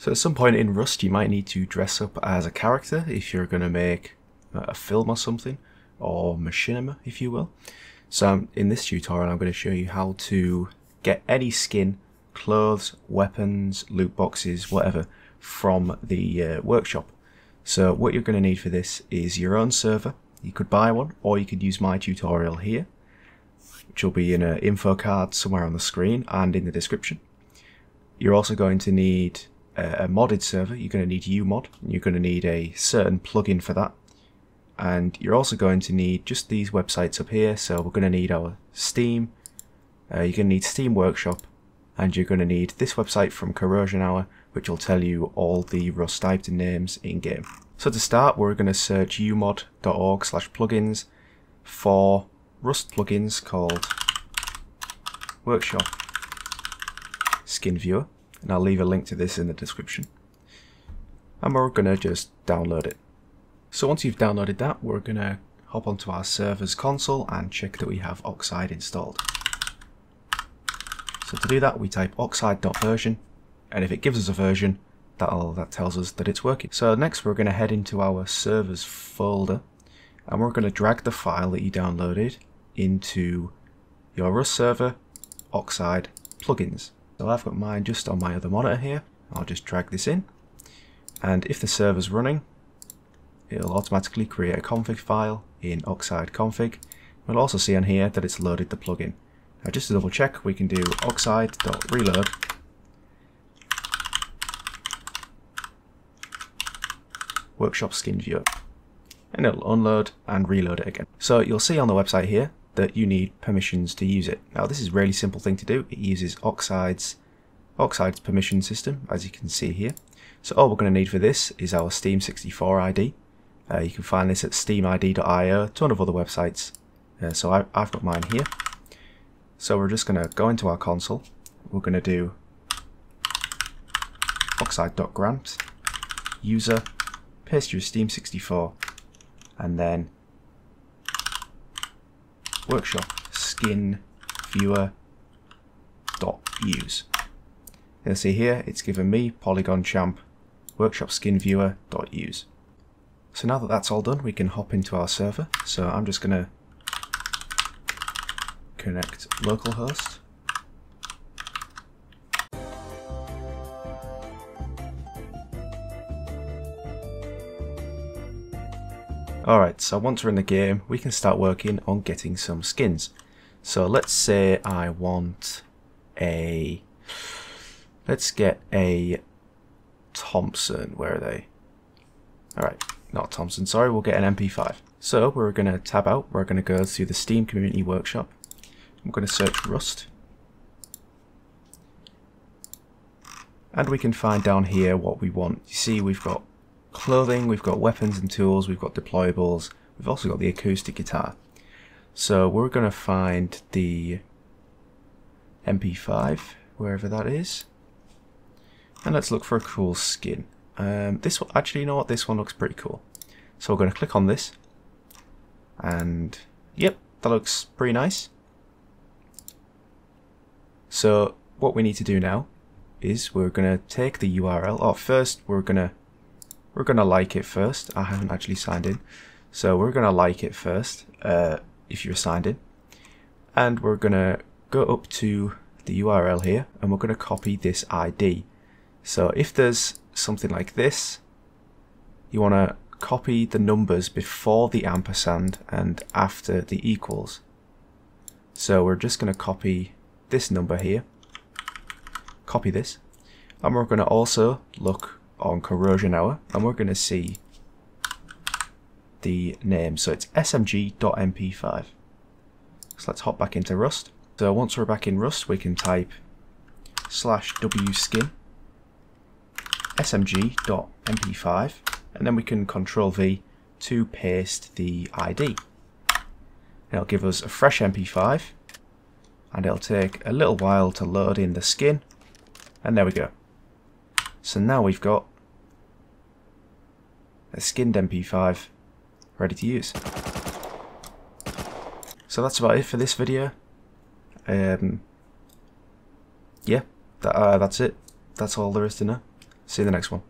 So at some point in Rust you might need to dress up as a character if you're going to make a film or something, or machinima if you will. So um, in this tutorial I'm going to show you how to get any skin, clothes, weapons, loot boxes, whatever, from the uh, workshop. So what you're going to need for this is your own server. You could buy one, or you could use my tutorial here, which will be in an info card somewhere on the screen and in the description. You're also going to need a modded server, you're going to need umod, you're going to need a certain plugin for that. And you're also going to need just these websites up here, so we're going to need our Steam, uh, you're going to need Steam Workshop, and you're going to need this website from Corrosion Hour, which will tell you all the Rust item names in-game. So to start, we're going to search umod.org slash plugins for Rust plugins called Workshop Skin Viewer and I'll leave a link to this in the description. And we're going to just download it. So once you've downloaded that, we're going to hop onto our server's console and check that we have Oxide installed. So to do that, we type oxide.version, and if it gives us a version, that'll, that tells us that it's working. So next we're going to head into our servers folder, and we're going to drag the file that you downloaded into your Rust server, Oxide, plugins. So I've got mine just on my other monitor here. I'll just drag this in. And if the server's running, it'll automatically create a config file in Oxide config. We'll also see on here that it's loaded the plugin. Now just to double check, we can do oxide.reload workshop skin viewer and it'll unload and reload it again. So you'll see on the website here that you need permissions to use it. Now this is a really simple thing to do. It uses Oxide's, Oxide's permission system, as you can see here. So all we're going to need for this is our Steam64 ID. Uh, you can find this at steamid.io, a ton of other websites. Uh, so I, I've got mine here. So we're just going to go into our console. We're going to do oxide.grant user paste your Steam64 and then workshop skin viewer dot use. You'll see here it's given me Polygon Champ workshop skin viewer dot use. So now that that's all done, we can hop into our server. So I'm just going to connect localhost. Alright, so once we're in the game, we can start working on getting some skins. So let's say I want a... Let's get a Thompson. Where are they? Alright, not Thompson, sorry, we'll get an MP5. So we're going to tab out, we're going to go to the Steam Community Workshop. I'm going to search Rust. And we can find down here what we want. You see we've got clothing, we've got weapons and tools, we've got deployables, we've also got the acoustic guitar. So we're going to find the MP5, wherever that is. And let's look for a cool skin. Um, this one, actually, you know what? This one looks pretty cool. So we're going to click on this. And, yep, that looks pretty nice. So what we need to do now is we're going to take the URL. Oh, first we're going to we're going to like it first. I haven't actually signed in. So we're going to like it first, uh, if you're signed in. And we're going to go up to the URL here, and we're going to copy this ID. So if there's something like this, you want to copy the numbers before the ampersand and after the equals. So we're just going to copy this number here, copy this, and we're going to also look on corrosion hour and we're going to see the name. So it's smg.mp5 so let's hop back into rust. So once we're back in rust we can type slash wskin smg.mp5 and then we can control v to paste the id it'll give us a fresh mp5 and it'll take a little while to load in the skin and there we go. So now we've got a skinned MP5 ready to use. So that's about it for this video. Um, yeah, that, uh, that's it. That's all there is to know. See you in the next one.